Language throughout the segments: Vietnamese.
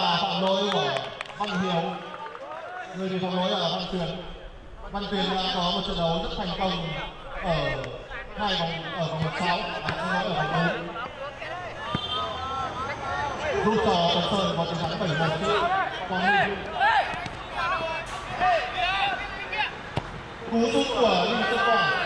và phạm lỗi của Văn Hiếu. Người thì phạm lỗi là Văn Tuyền. Văn Tuyền đã có một trận đấu rất thành công ở hai vòng, ở vòng một sáu, và cũng ở vòng bốn. Rút cho Tuấn Sơn có chiến thắng bảy một. Còn cú sút của Linh Sơn Quảng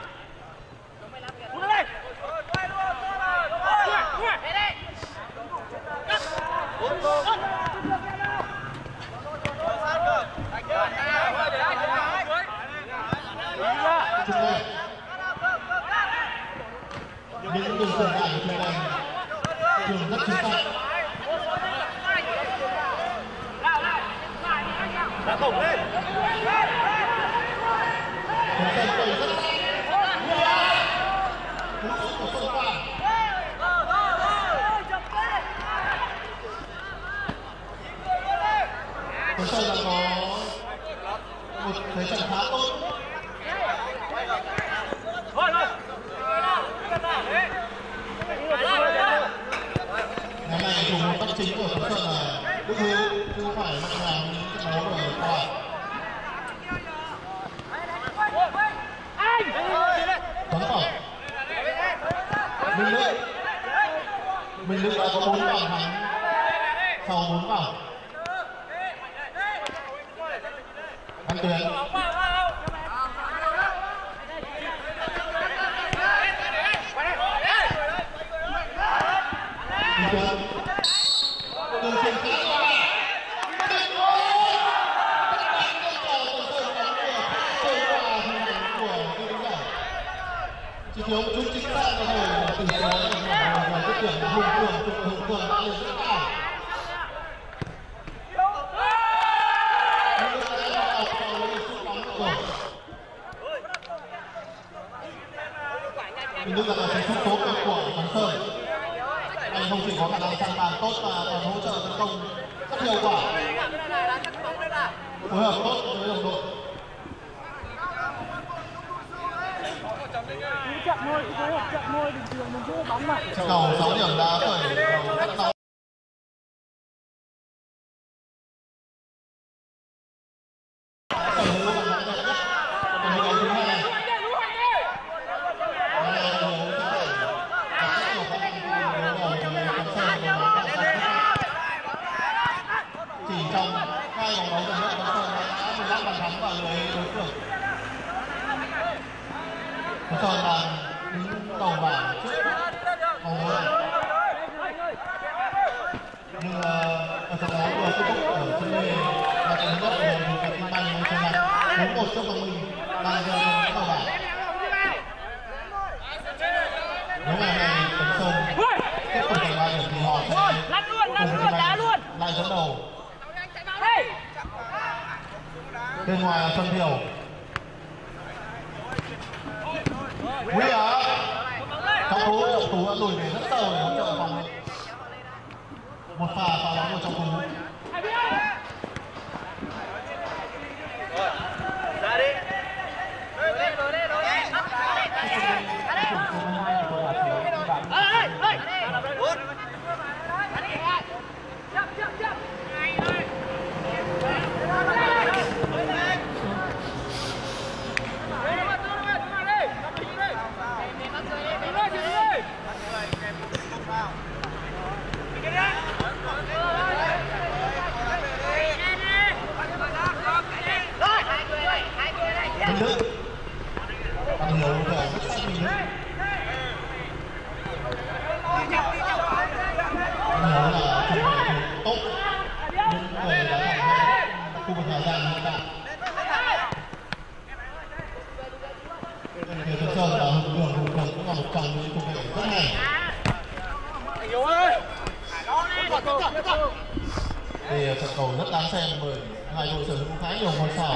mình lướt mình lướt có bốn bàn thắng sau bốn bàn anh tuyến tốt và còn hỗ trợ tấn công rất hiệu quả phối hợp tốt với đồng đội chậm thôi, phối hợp chậm thôi, bình thường mình chưa bóng lại. Cầu 6 điểm đá khởi đầu rất. lùi về rất sâu để hỗ trợ phòng một pha pha bóng của trọng tú thì à, trận cầu rất đáng xem bởi hai đội sở hữu khá nhiều ngôi sao.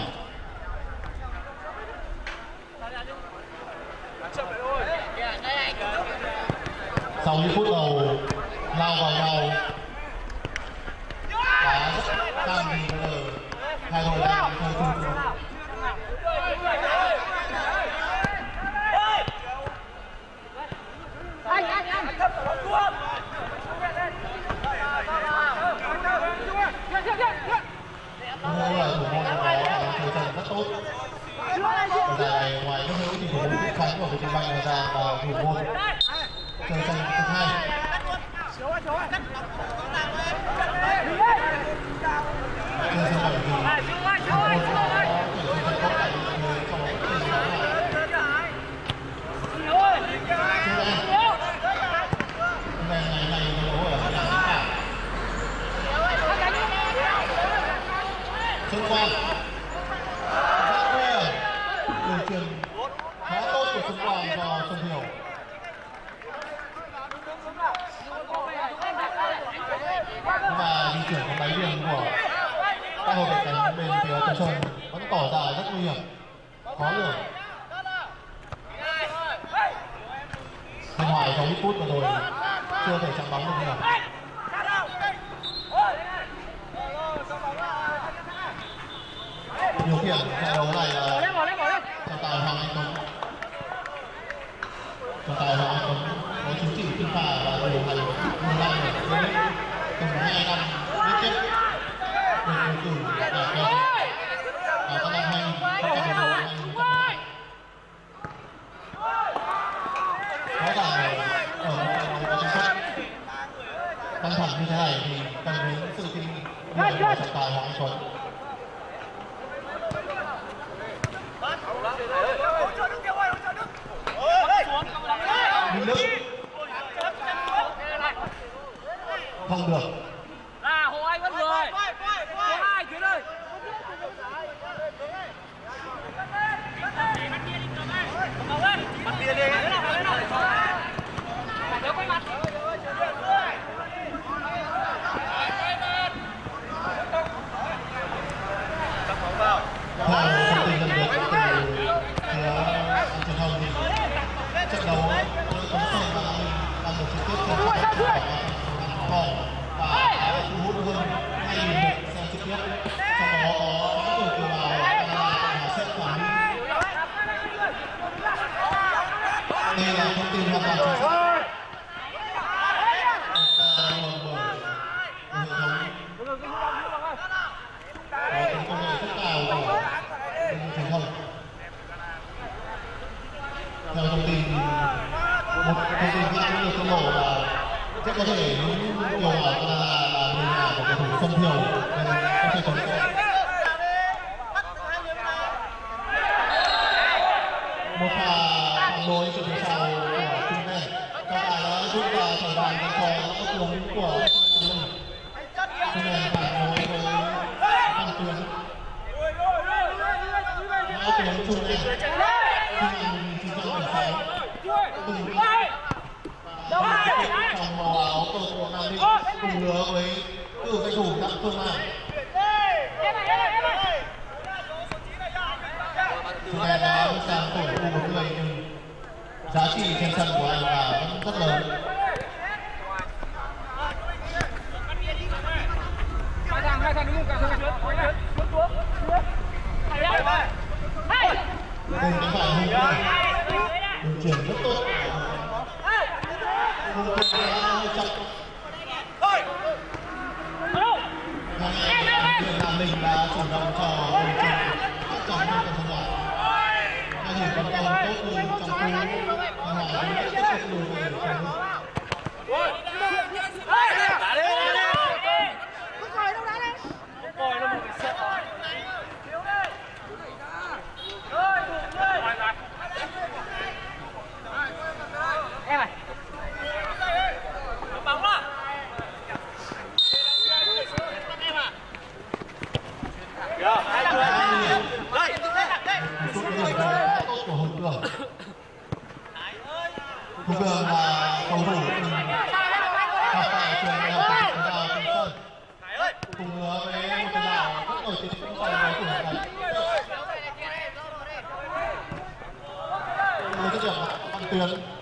إلى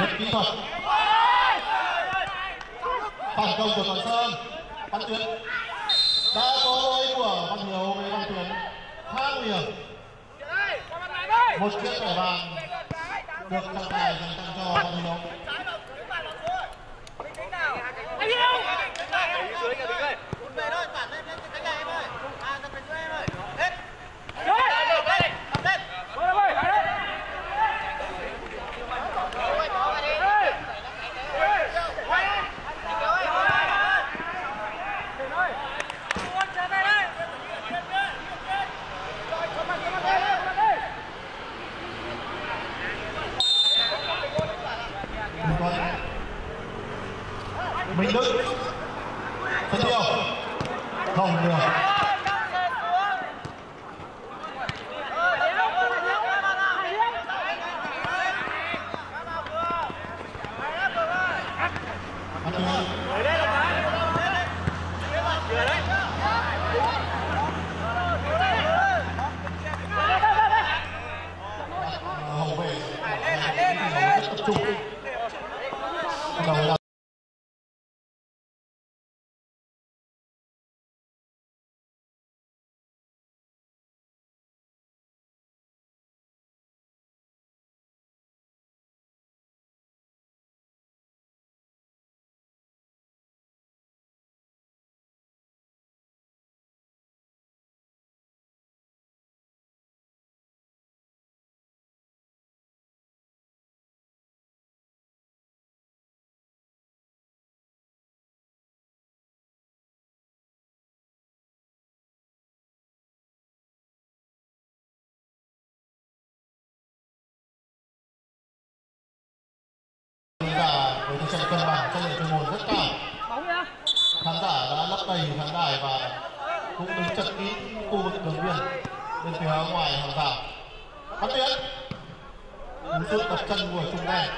rất kỹ thuật. Phản công của Toàn Sơn Văn Tuyến. Đã có lỗi của Văn Hiếu với Văn Tuyến. Khá nguy một chiếc thẻ vàng được trọng tài dành tặng cho Văn Hiếu. Trận cân bằng chất lượng chuyên môn rất cao. Khán giả đã lấp đầy khán đài và cũng đứng chật kín khu vực đường biên bên phía ngoài hàng rào. Phát tiến cú sút tập chân của trung đen.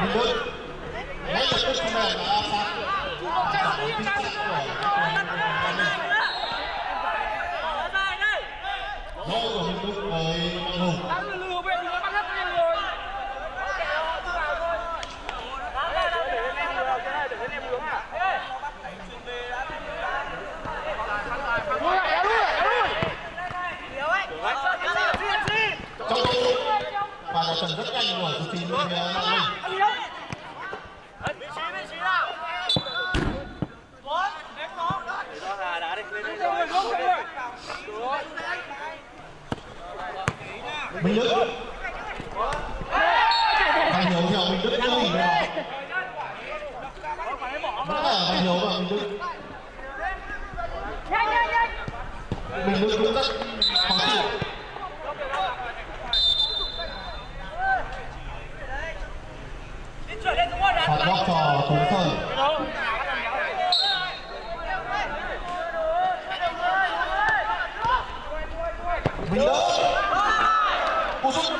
Minh đức. Ngay lập tức trung đen đã phá phá giải chính xác của của mình lỗi của minh đức với mạnh hùng ăn lừa lừa về lừa bắt hết nhanh rồi Lui lại, kéo lui lại, kéo lui. trong tôi và đã trận rất nhanh của số chín bên phía nam minh Ăn đi đâu? Đó là đá đi, lên lên Rồi, rồi. rồi, rồi, rồi minh đức Thành Hiếu theo Minh Đức cái gì? Vẫn là Thành Hiếu và Minh Đức Minh Đức cũng rất khó chịu phạt góc cho Tuấn Sơn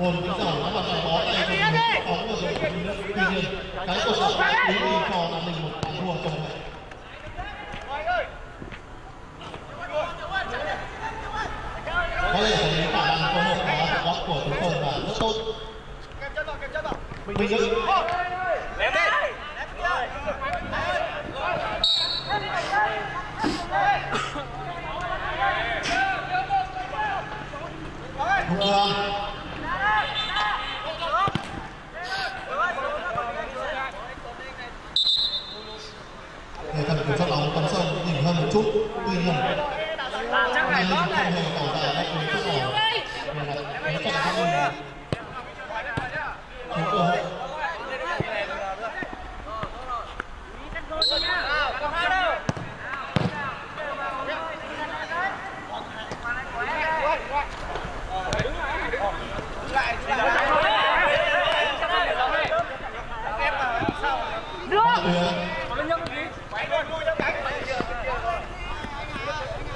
Minh Đức nhiên cái cuộc tập đã đi cho là mình một bàn thua trong này có thể thấy khả năng phối một đó của của Tuấn Sơn là rất tốt. Bình Đức Lém đi. Hùng Cường để thần kiểm soát bóng Tuấn Sơn chút tuy nhiên Chắc này tốt này. hề tỏ ra đáp ứng chút nào về mặt nó chạy cho mình thiếu cơ hội Đưa. Phát Tuyến Còn lên nhâm gì?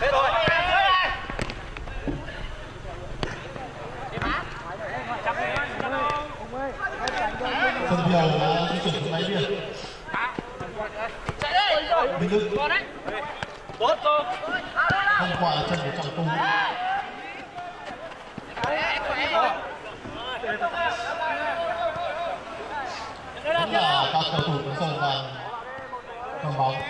Thế rồi. Xuân Thiều đã di chuyển xuống đáy biên Chạy đi. Minh Đức Tốt không qua chân của trọng tung vẫn là các cầu thủ của Sơn đang cầm bóng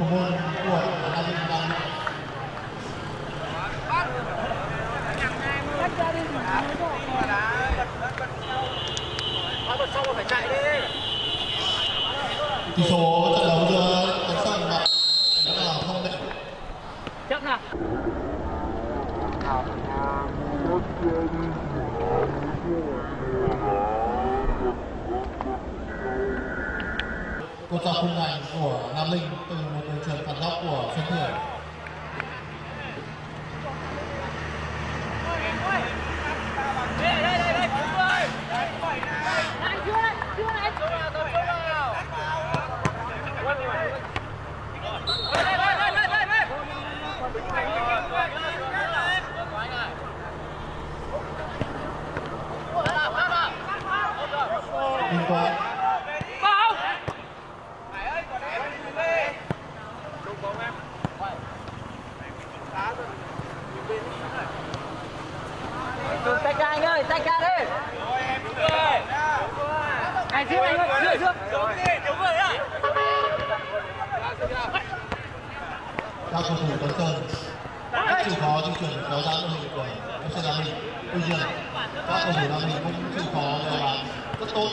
của môn của La Linh Văn. Tỷ số trận đấu giữa Tấn Sành và Tấn là không định. Chấp nào. Cô trò khung thành của Nam Linh từ 成感到我惭愧。cầu thủ tấn công các chịu khó di chuyển kéo giãn đội hình của FC Nam Định. Tuy nhiên, các cầu thủ Nam Định cũng chịu khó và rất tốt.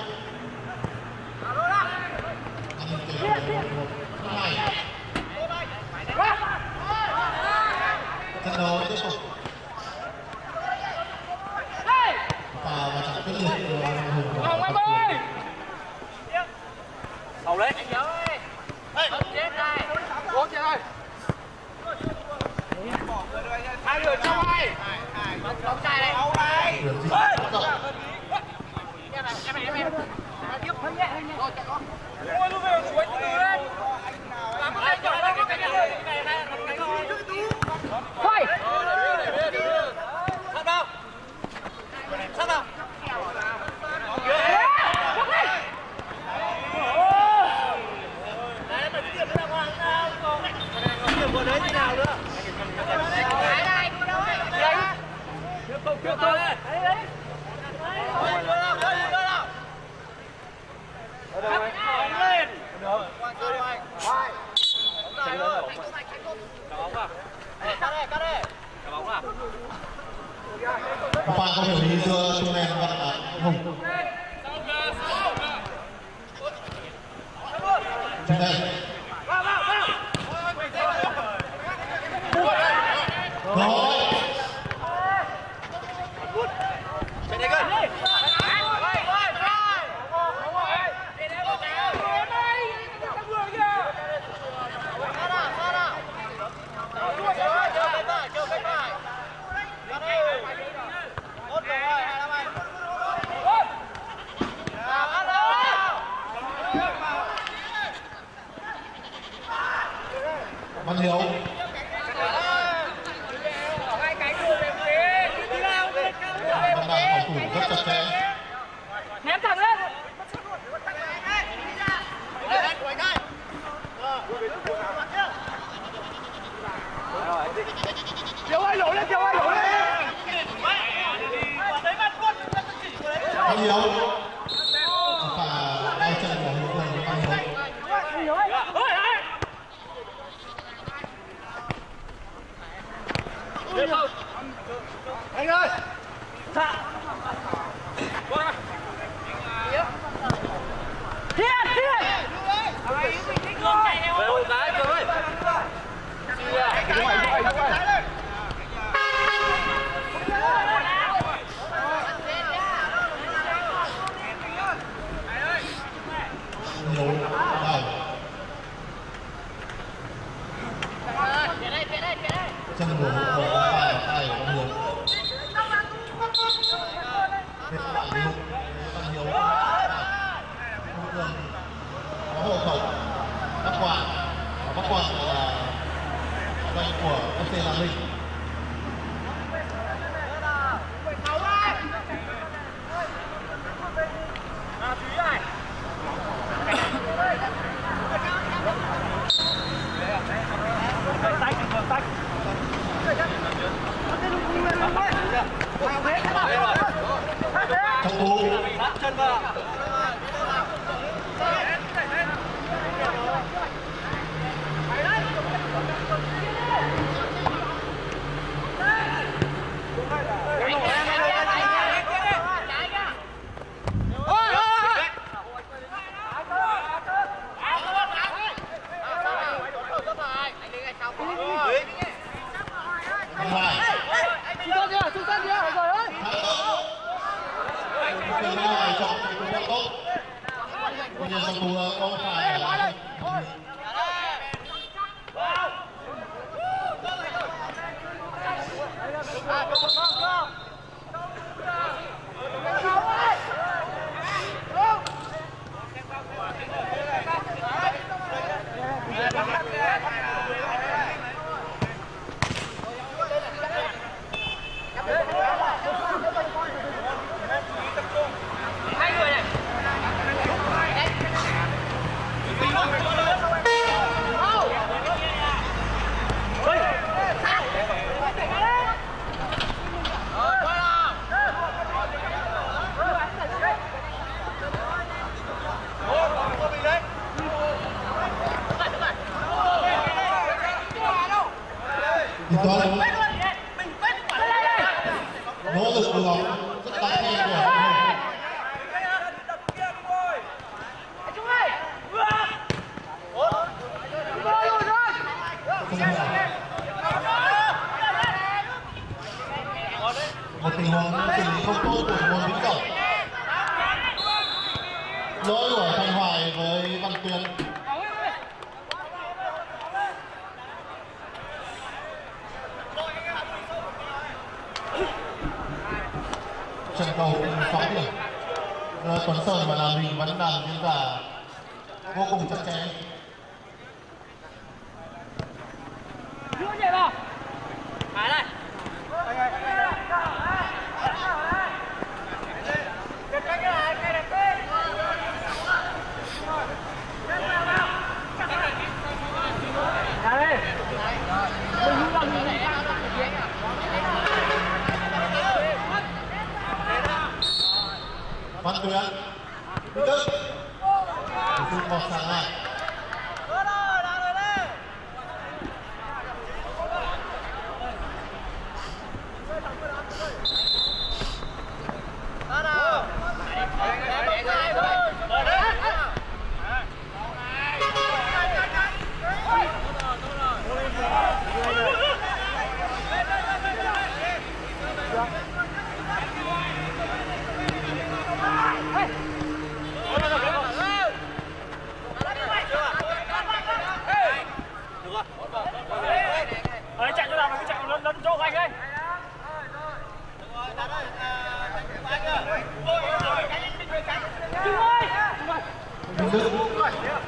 Minh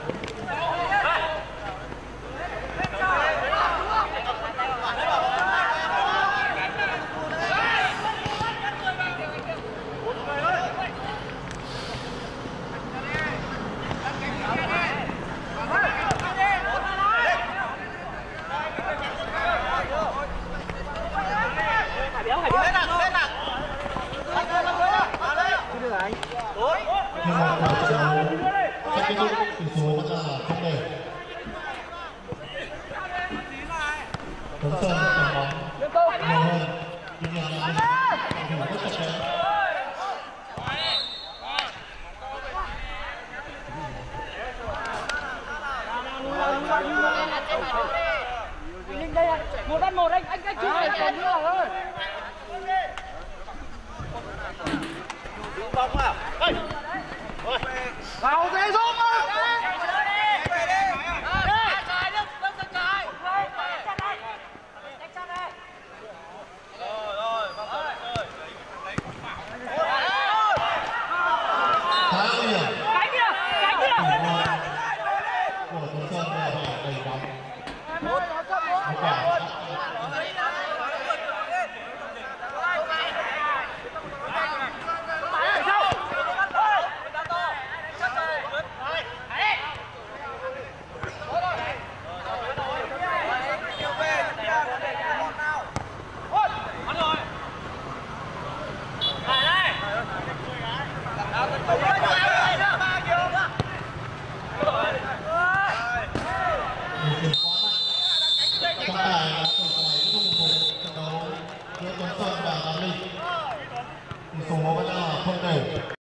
はい。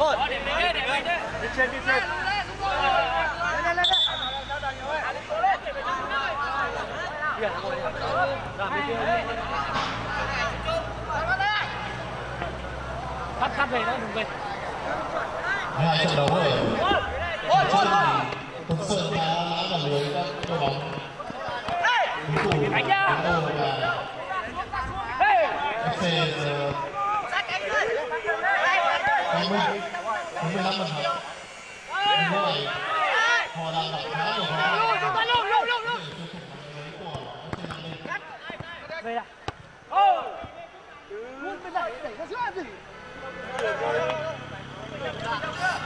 thôi. Đi trên đi trên. Cắt cắt về đó đừng về. Hai trận đấu rồi. Thực sự đã đã là lưới các đội bóng. Đánh ra Vai, vai, vai, vai.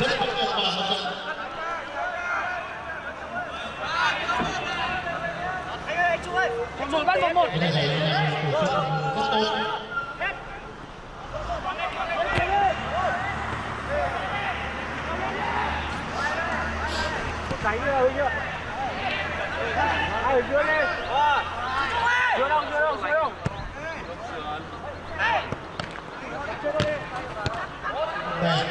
Rất bất ngờ và một trận Một một bắt một một. cái này này tổ Đánh rồi chưa? Hai ở dưới lên. Dưới đâu, dưới đâu, dưới đâu. đây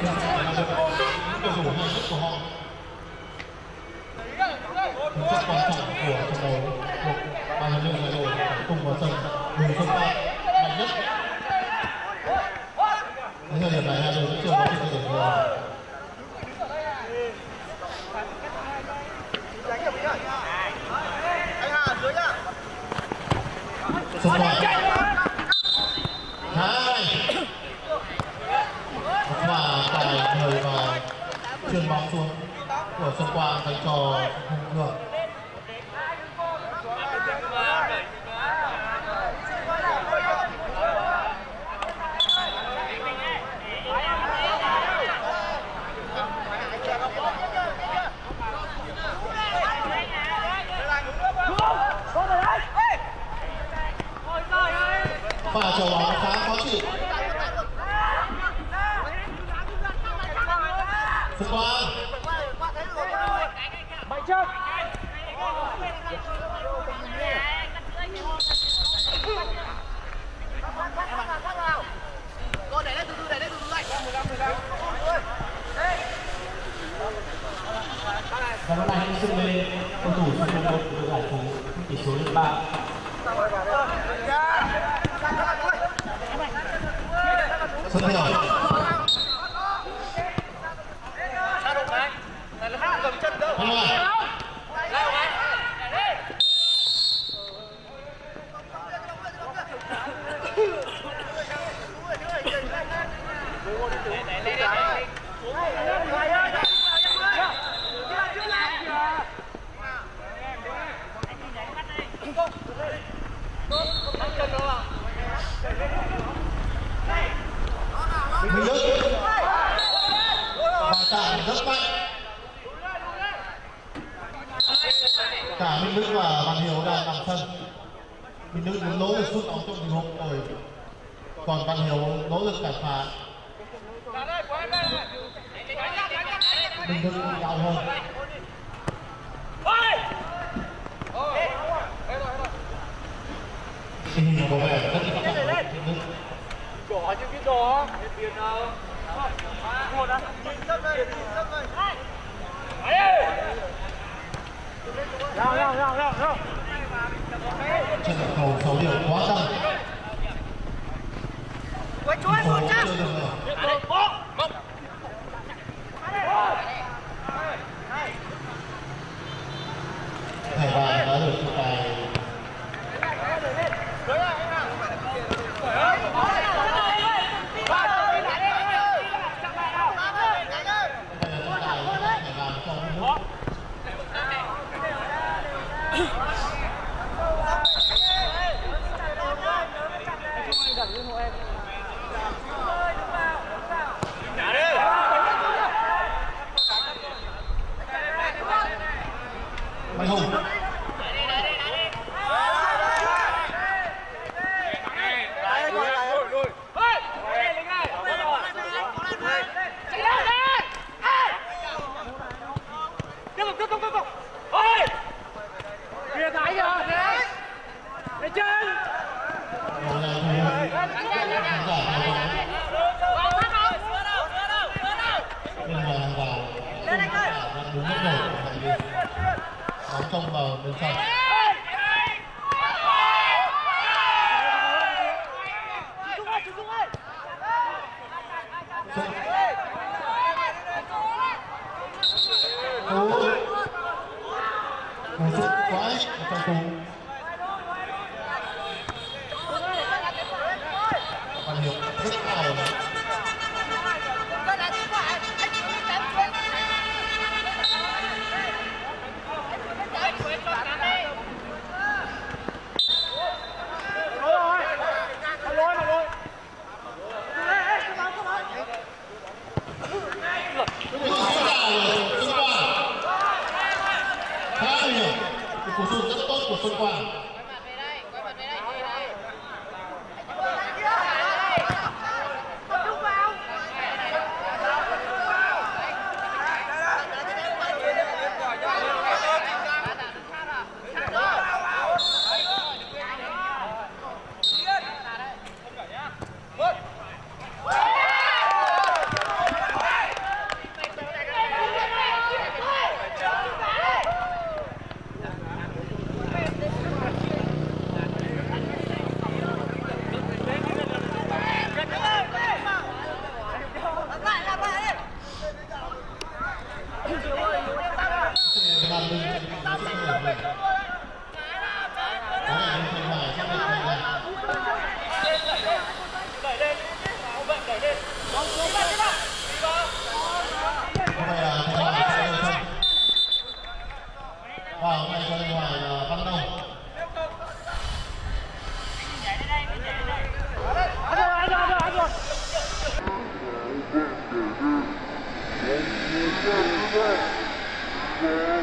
Hiện tại là được những cầu thủ hay nhất của họ một rất quan trọng của trận đấu cuộc ba lần lượt giải đội cùng vào sân bùi xuân phát mạnh nhất đến thời điểm này hai đội vẫn chưa có sự điểm nhiều xuân quang hai và tài thời vào chuyền bóng xuống của xuân quang dành cho hùng ngược pha chờ bóng khá khó chịu xuân quang Mạnh trước. Và lên cầu thủ số 11 của giải phú tỷ số lên 3. xuân thiểu Hồng Hải Minh Đức và tạm rất mạnh cả Minh Đức và Văn Hiếu đang nằm sân Minh Đức muốn nỗ lực sút bóng trong tình huống rồi còn Văn Hiếu nỗ lực cản phá Minh Đức cao hơn tình hình có vẻ rất là trọng của Minh Đức Đỏ chứ cái đỏ. Một á. nhìn Nào, nào, nào, nào, nào trên trận cầu 6 điểm quá căng phố chưa được mở thẻ vàng đã được Yeah.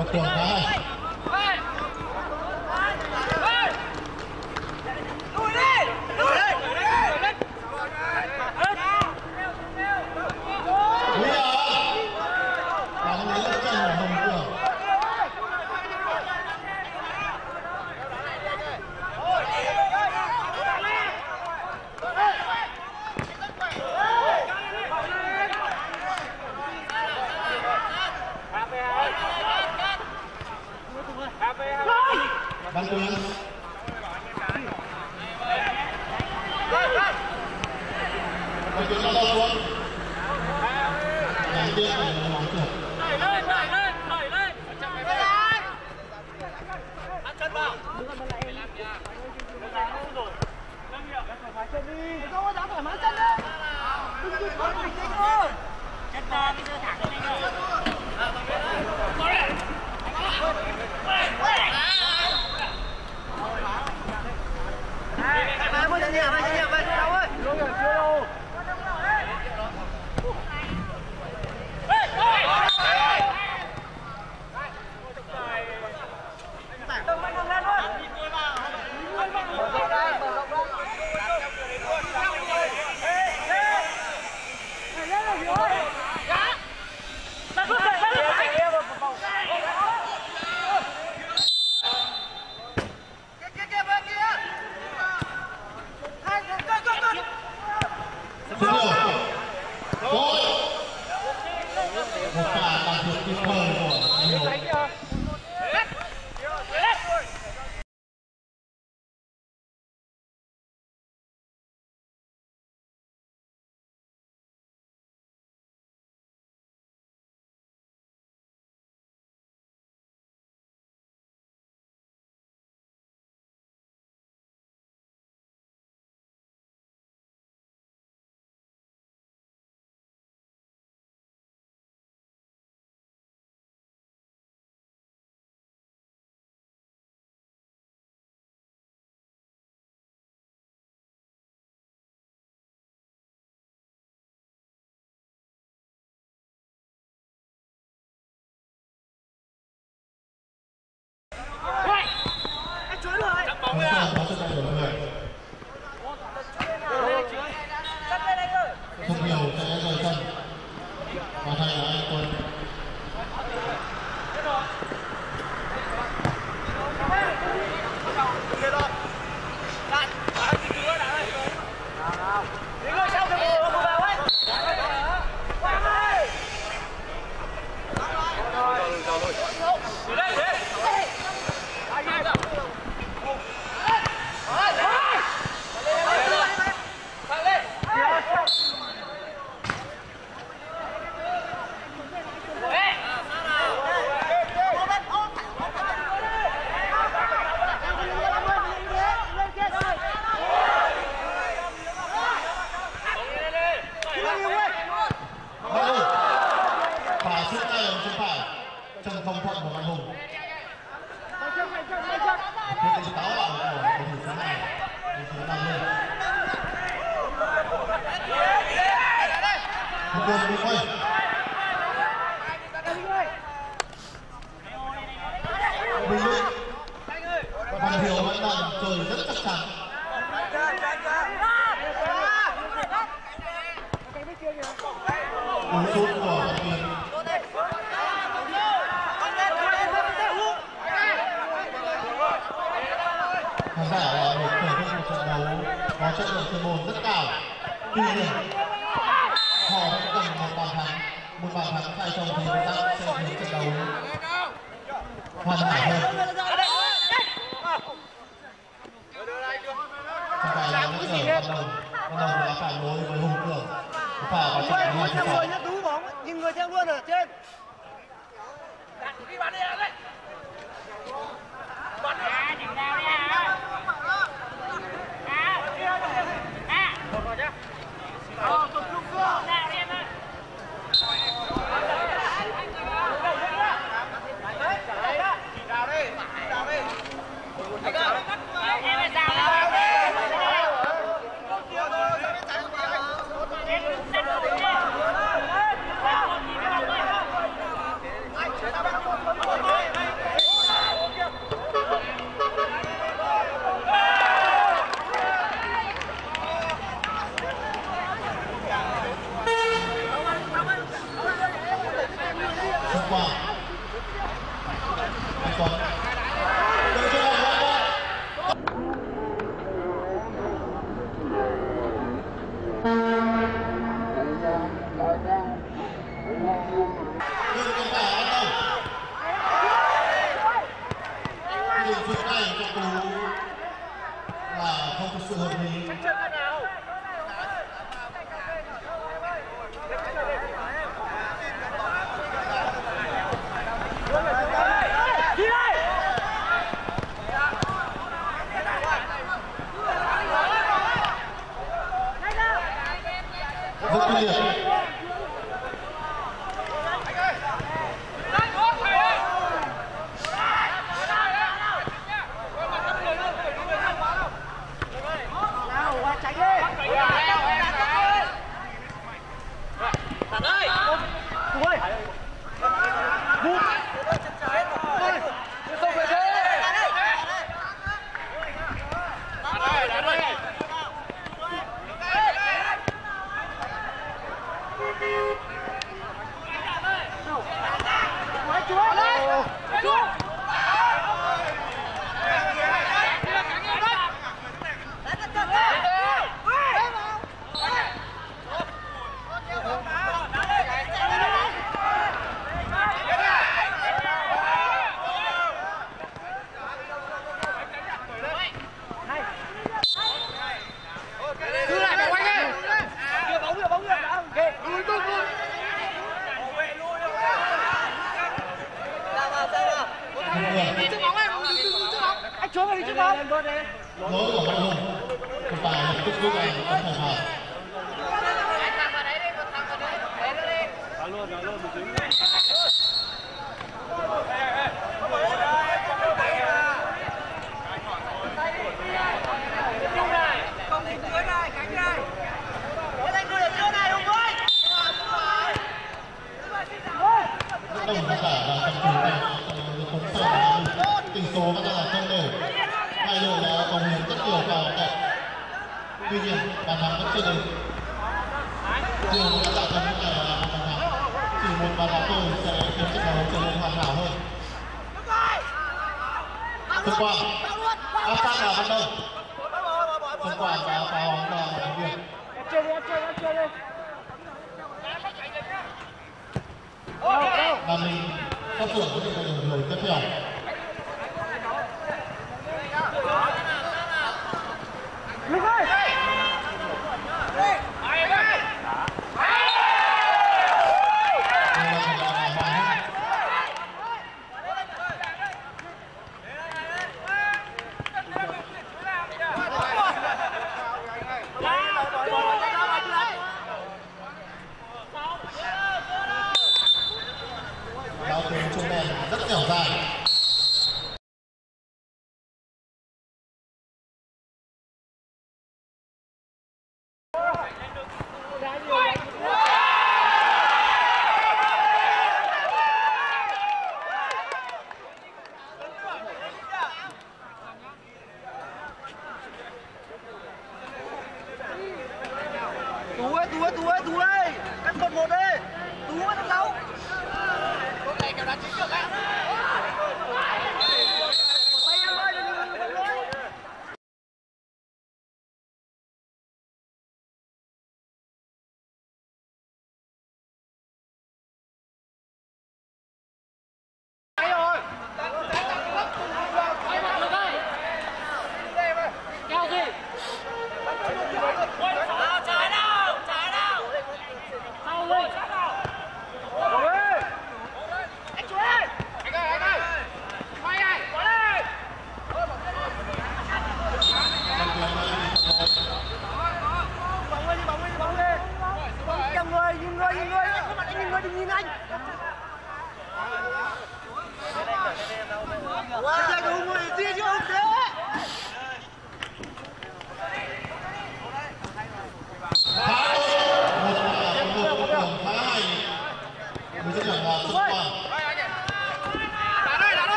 uma coragem. Khán giả là một thể thức một trận đấu có chất lượng chuyên môn rất cao tuy nhiên họ vẫn cần một bàn thắng một bàn thắng sai trong thì người ta sẽ thấy trận đấu hoàn hảo hơn không phải là nhắc nhở ban đầu ban đầu là phản đối với hùng cường phải vào trận đấu hai thứ sáu Tú bóng, nhìn người theo luôn ở trên. đặt đi bắn đi đấy bắn đi nào đi Bravo, più forte!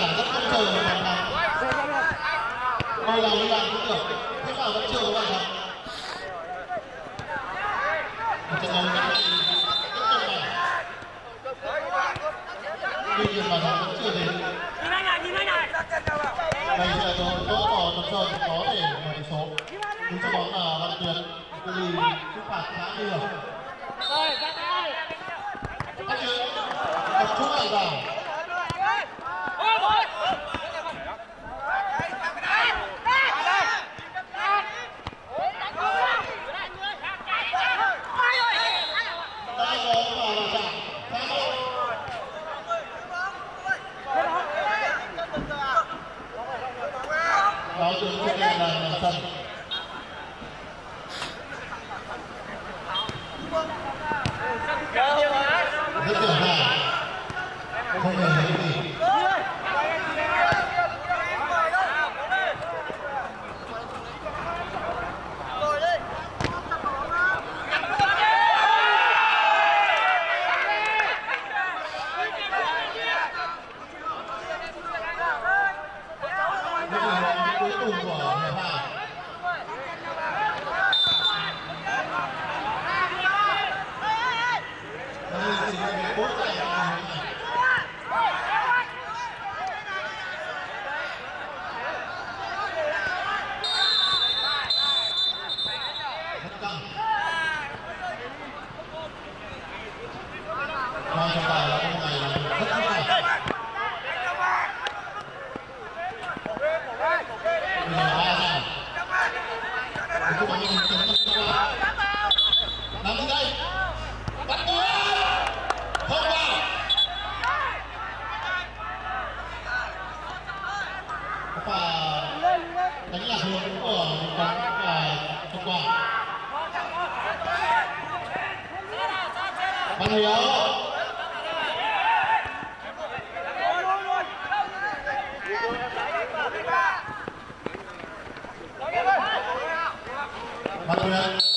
Khán giả rất mong chờ màn này ngôi nào như bạn cũng được. Thế mà vẫn chưa có bàn thắng một trận đấu rất là rất cân bằng. Tuy nhiên bàn thắng vẫn chưa đến. Nhìn anh này nhìn anh này đây sẽ là cơ hội tốt của Tuấn Sơn có thể mở tỷ số. Đứng cho bóng là Văn Tuyến Tư Ly phút phạt khá nhiều. Rồi ra bắt chữ một chút lại vào. Văn Hiếu Văn Tuyến khá